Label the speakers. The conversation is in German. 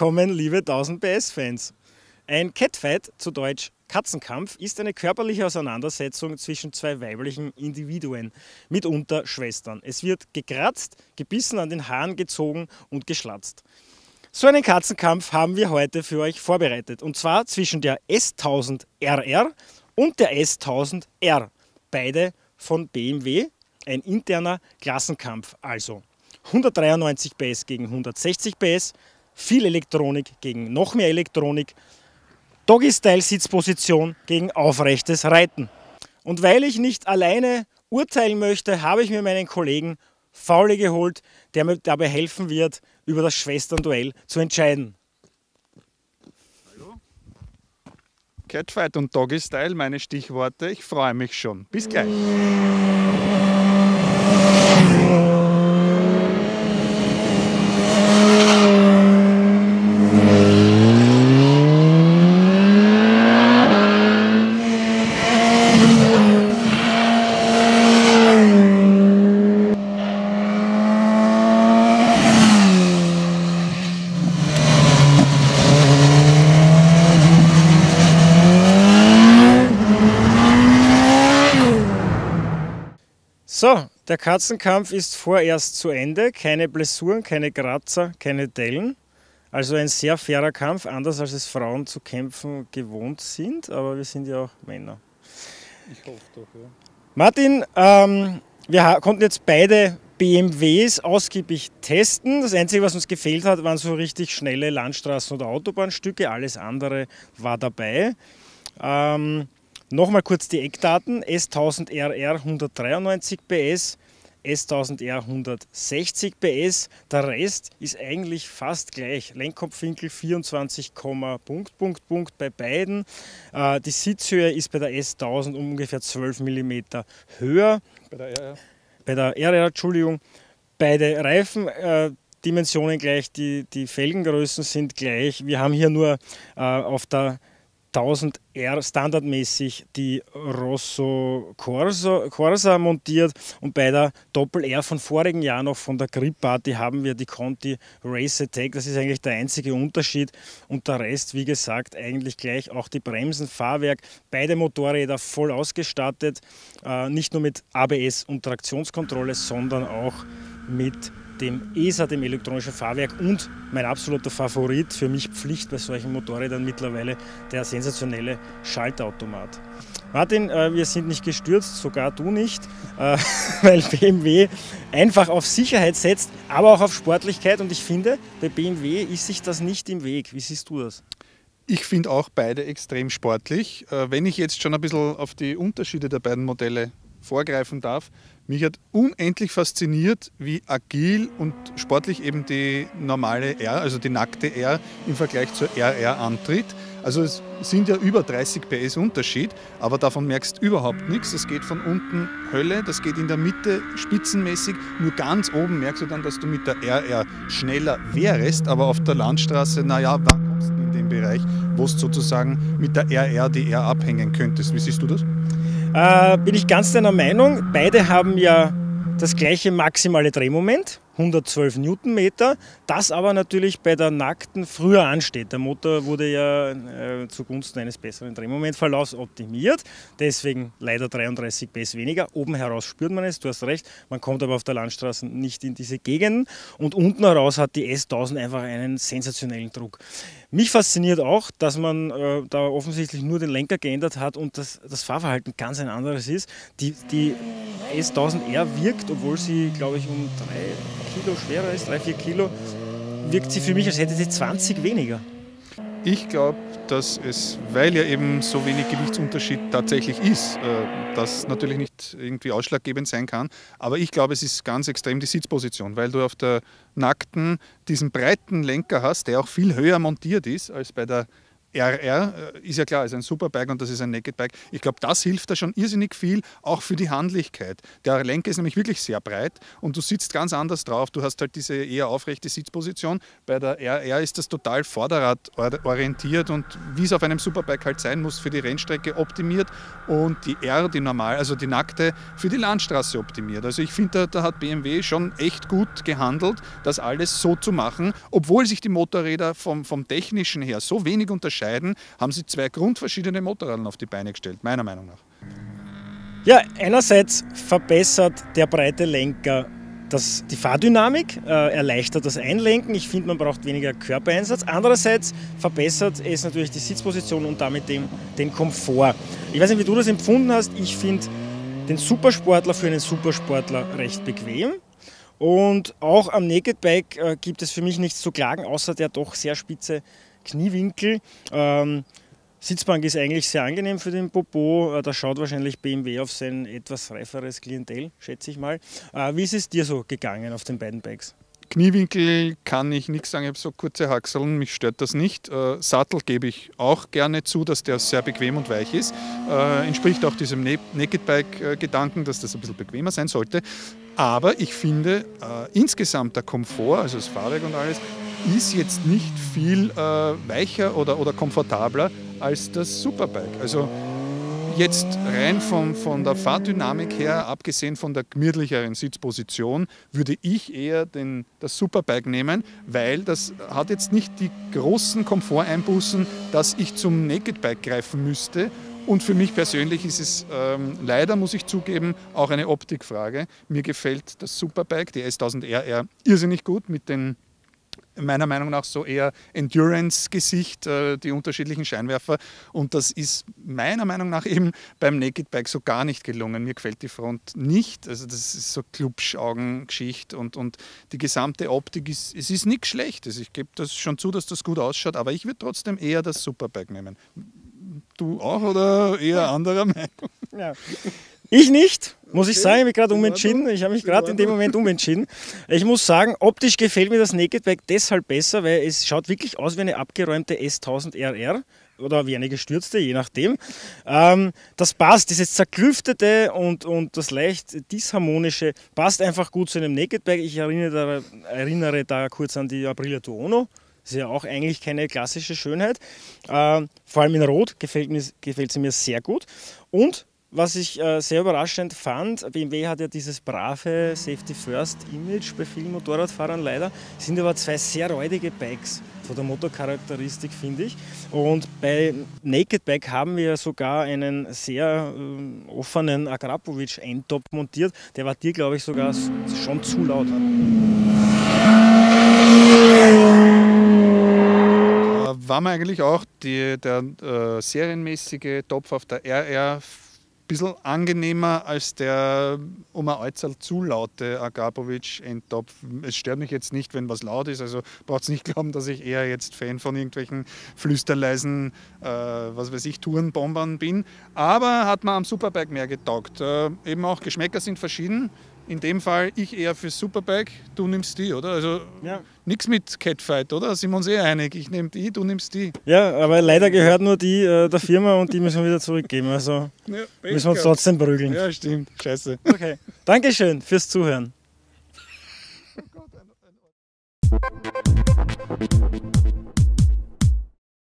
Speaker 1: Willkommen, liebe 1000 PS-Fans. Ein Catfight, zu Deutsch Katzenkampf, ist eine körperliche Auseinandersetzung zwischen zwei weiblichen Individuen, mitunter Schwestern. Es wird gekratzt, gebissen an den Haaren gezogen und geschlatzt. So einen Katzenkampf haben wir heute für euch vorbereitet. Und zwar zwischen der S1000RR und der S1000R. Beide von BMW. Ein interner Klassenkampf also. 193 PS gegen 160 PS, viel Elektronik gegen noch mehr Elektronik, Doggy-Style-Sitzposition gegen aufrechtes Reiten. Und weil ich nicht alleine urteilen möchte, habe ich mir meinen Kollegen Fauli geholt, der mir dabei helfen wird, über das Schwesternduell zu entscheiden.
Speaker 2: Catfight und Doggy Style, meine Stichworte. Ich freue mich schon. Bis gleich.
Speaker 1: So, der Katzenkampf ist vorerst zu Ende. Keine Blessuren, keine Kratzer, keine Dellen. Also ein sehr fairer Kampf, anders als es Frauen zu kämpfen gewohnt sind, aber wir sind ja auch Männer.
Speaker 2: Ich hoffe doch, ja.
Speaker 1: Martin, ähm, wir konnten jetzt beide BMWs ausgiebig testen. Das Einzige, was uns gefehlt hat, waren so richtig schnelle Landstraßen- oder Autobahnstücke. Alles andere war dabei. Ähm, Nochmal kurz die Eckdaten. S1000RR 193 PS, S1000R 160 PS. Der Rest ist eigentlich fast gleich. Lenkkopfwinkel 24, Punkt, Punkt, Punkt bei beiden. Äh, die Sitzhöhe ist bei der S1000 um ungefähr 12 mm höher.
Speaker 2: Bei der RR?
Speaker 1: Bei der RR, Entschuldigung. Beide Reifendimensionen äh, gleich, die, die Felgengrößen sind gleich. Wir haben hier nur äh, auf der 1000R standardmäßig die Rosso Corsa, Corsa montiert und bei der Doppel-R von vorigen Jahr noch von der Grip Party haben wir die Conti Race Attack. Das ist eigentlich der einzige Unterschied und der Rest, wie gesagt, eigentlich gleich. Auch die Bremsen, Fahrwerk, beide Motorräder voll ausgestattet, äh, nicht nur mit ABS und Traktionskontrolle, sondern auch mit dem ESA, dem elektronischen Fahrwerk und mein absoluter Favorit, für mich Pflicht bei solchen Motorrädern mittlerweile, der sensationelle Schaltautomat. Martin, äh, wir sind nicht gestürzt, sogar du nicht, äh, weil BMW einfach auf Sicherheit setzt, aber auch auf Sportlichkeit und ich finde, bei BMW ist sich das nicht im Weg. Wie siehst du das?
Speaker 2: Ich finde auch beide extrem sportlich. Äh, wenn ich jetzt schon ein bisschen auf die Unterschiede der beiden Modelle vorgreifen darf, mich hat unendlich fasziniert, wie agil und sportlich eben die normale R, also die nackte R im Vergleich zur RR antritt. Also es sind ja über 30 PS Unterschied, aber davon merkst du überhaupt nichts. Es geht von unten Hölle, das geht in der Mitte spitzenmäßig. Nur ganz oben merkst du dann, dass du mit der RR schneller wärst, aber auf der Landstraße, naja, wann kommst du in den Bereich, wo du sozusagen mit der RR die R abhängen könntest? Wie siehst du das?
Speaker 1: Äh, bin ich ganz deiner Meinung. Beide haben ja das gleiche maximale Drehmoment. 112 Newtonmeter, das aber natürlich bei der nackten früher ansteht. Der Motor wurde ja äh, zugunsten eines besseren Drehmomentverlaufs optimiert, deswegen leider 33 PS weniger. Oben heraus spürt man es, du hast recht, man kommt aber auf der Landstraße nicht in diese Gegenden und unten heraus hat die S1000 einfach einen sensationellen Druck. Mich fasziniert auch, dass man äh, da offensichtlich nur den Lenker geändert hat und das, das Fahrverhalten ganz ein anderes ist. Die, die S1000R wirkt, obwohl sie, glaube ich, um drei Kilo schwerer ist, 3, 4 Kilo, wirkt sie für mich, als hätte sie 20 weniger.
Speaker 2: Ich glaube, dass es, weil ja eben so wenig Gewichtsunterschied tatsächlich ist, äh, das natürlich nicht irgendwie ausschlaggebend sein kann. Aber ich glaube, es ist ganz extrem die Sitzposition, weil du auf der nackten diesen breiten Lenker hast, der auch viel höher montiert ist als bei der RR äh, ist ja klar, ist ein Superbike und das ist ein Naked Bike. Ich glaube, das hilft da schon irrsinnig viel, auch für die Handlichkeit. Der Lenker ist nämlich wirklich sehr breit und du sitzt ganz anders drauf. Du hast halt diese eher aufrechte Sitzposition. Bei der RR ist das total vorderradorientiert und wie es auf einem Superbike halt sein muss, für die Rennstrecke optimiert und die R, die normal, also die nackte, für die Landstraße optimiert. Also ich finde, da, da hat BMW schon echt gut gehandelt, das alles so zu machen, obwohl sich die Motorräder vom, vom technischen her so wenig unterscheiden unterscheiden, haben sie zwei grundverschiedene Motorräder auf die Beine gestellt, meiner Meinung nach.
Speaker 1: Ja, einerseits verbessert der breite Lenker das, die Fahrdynamik, äh, erleichtert das Einlenken. Ich finde, man braucht weniger Körpereinsatz. Andererseits verbessert es natürlich die Sitzposition und damit den, den Komfort. Ich weiß nicht, wie du das empfunden hast. Ich finde den Supersportler für einen Supersportler recht bequem. Und auch am Naked Bike äh, gibt es für mich nichts zu klagen, außer der doch sehr spitze Kniewinkel. Ähm, Sitzbank ist eigentlich sehr angenehm für den Popo. Äh, da schaut wahrscheinlich BMW auf sein etwas reiferes Klientel, schätze ich mal. Äh, wie ist es dir so gegangen auf den beiden Bikes?
Speaker 2: Kniewinkel kann ich nichts sagen, ich habe so kurze Haxeln, mich stört das nicht. Äh, Sattel gebe ich auch gerne zu, dass der sehr bequem und weich ist. Entspricht auch diesem Naked Bike-Gedanken, dass das ein bisschen bequemer sein sollte. Aber ich finde insgesamt der Komfort, also das Fahrwerk und alles, ist jetzt nicht viel äh, weicher oder, oder komfortabler als das Superbike. Also jetzt rein von, von der Fahrdynamik her, abgesehen von der gemütlicheren Sitzposition, würde ich eher den, das Superbike nehmen, weil das hat jetzt nicht die großen Komforteinbußen, dass ich zum Naked Bike greifen müsste. Und für mich persönlich ist es ähm, leider, muss ich zugeben, auch eine Optikfrage. Mir gefällt das Superbike, die S1000RR, irrsinnig gut mit den meiner Meinung nach so eher Endurance-Gesicht, äh, die unterschiedlichen Scheinwerfer. Und das ist meiner Meinung nach eben beim Naked Bike so gar nicht gelungen. Mir gefällt die Front nicht. Also das ist so Klubschaugengeschichte und, und die gesamte Optik ist, es ist nichts Schlechtes. Ich gebe das schon zu, dass das gut ausschaut, aber ich würde trotzdem eher das Superbike nehmen. Du auch oder eher anderer Meinung?
Speaker 1: Ja. Ich nicht, muss ich sagen, ich habe mich gerade umentschieden. Ich habe mich gerade in dem Moment umentschieden. Ich muss sagen, optisch gefällt mir das Naked Bike deshalb besser, weil es schaut wirklich aus wie eine abgeräumte S1000RR oder wie eine gestürzte, je nachdem. Ähm, das passt, dieses zerklüftete und, und das leicht disharmonische passt einfach gut zu einem Naked Bike. Ich erinnere da, erinnere da kurz an die Aprilia Tuono. Das ist ja auch eigentlich keine klassische Schönheit. Ähm, vor allem in Rot gefällt, mir, gefällt sie mir sehr gut. Und was ich äh, sehr überraschend fand, BMW hat ja dieses brave Safety First Image bei vielen Motorradfahrern leider, sind aber zwei sehr räudige Bikes von der Motorcharakteristik, finde ich. Und bei Naked Bike haben wir sogar einen sehr äh, offenen Agrapovic Endtop montiert. Der war dir, glaube ich, sogar schon zu laut. Äh,
Speaker 2: war mir eigentlich auch die, der äh, serienmäßige Topf auf der RR bisschen angenehmer als der um ein Äußerl zu laute Agapovic-Endtopf. Es stört mich jetzt nicht, wenn was laut ist, also braucht es nicht glauben, dass ich eher jetzt Fan von irgendwelchen flüsterleisen, äh, was weiß ich, Tourenbombern bin. Aber hat man am Superbike mehr getaugt. Äh, eben auch Geschmäcker sind verschieden. In dem Fall ich eher für Superbike, du nimmst die, oder? Also ja. nichts mit Catfight, oder? Sind wir uns eh einig? Ich nehme die, du nimmst die.
Speaker 1: Ja, aber leider gehört nur die äh, der Firma und die müssen wir wieder zurückgeben. Also ja, müssen wir uns trotzdem prügeln.
Speaker 2: Ja, stimmt. Scheiße.
Speaker 1: Okay. Dankeschön fürs Zuhören.